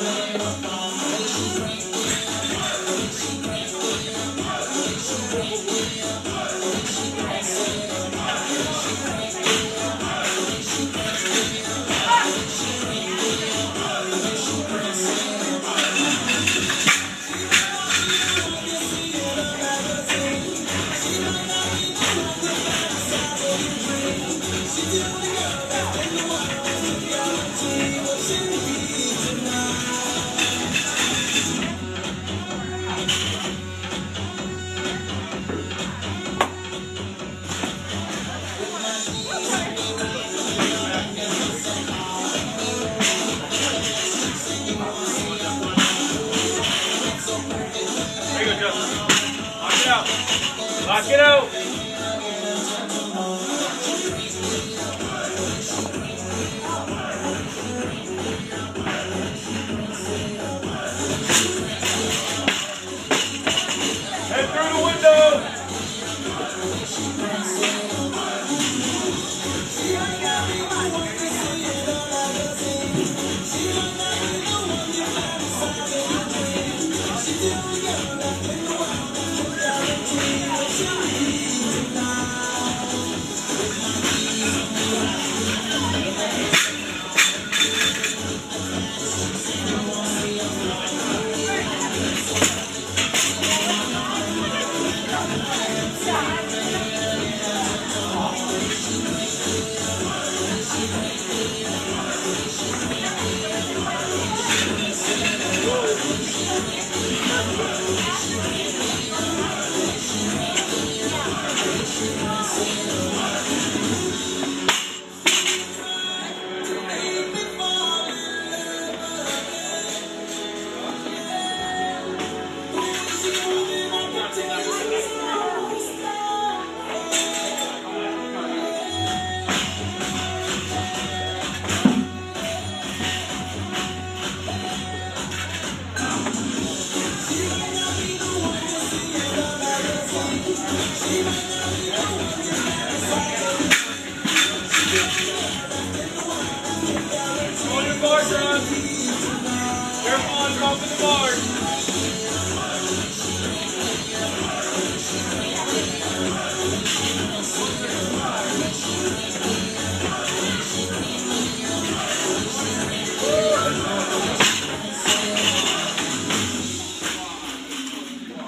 Hallelujah. Lock it out. the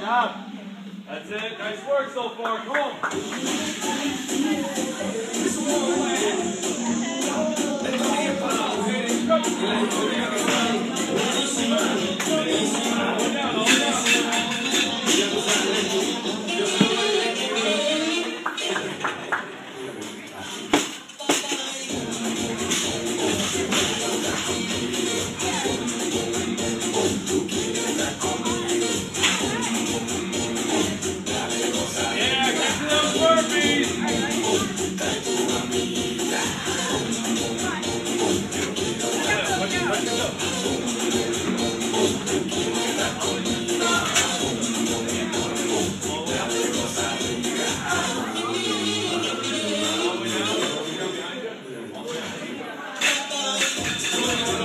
job. That's it. Nice work so far. Come on. Come on, come on.